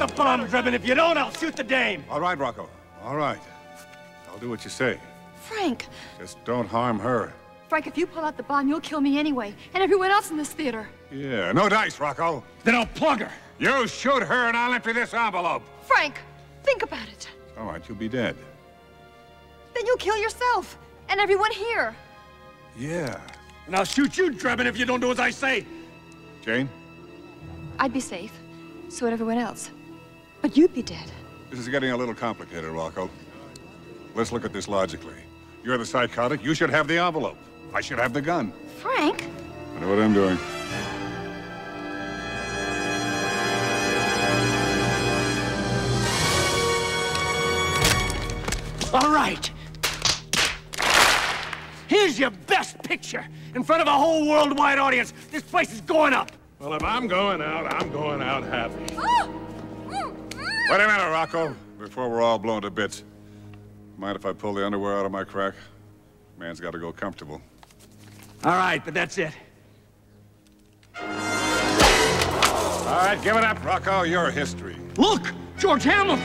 the bomb, Drebin. If you don't, I'll shoot the dame. All right, Rocco. All right. I'll do what you say. Frank! Just don't harm her. Frank, if you pull out the bomb, you'll kill me anyway, and everyone else in this theater. Yeah, no dice, Rocco. Then I'll plug her. You shoot her and I'll empty this envelope. Frank, think about it. All right, you'll be dead. Then you'll kill yourself, and everyone here. Yeah. And I'll shoot you, Drebin, if you don't do as I say. Jane, I'd be safe. So would everyone else. But you'd be dead. this is getting a little complicated, Rocco. Let's look at this logically. You're the psychotic. You should have the envelope. I should have the gun. Frank? I know what I'm doing. All right. Here's your best picture in front of a whole worldwide audience. This place is going up. Well, if I'm going out, I'm going out happy. Oh! Wait a minute, Rocco. Before we're all blown to bits. Mind if I pull the underwear out of my crack? Man's got to go comfortable. All right, but that's it. All right, give it up, Rocco. You're history. Look, George Hamilton.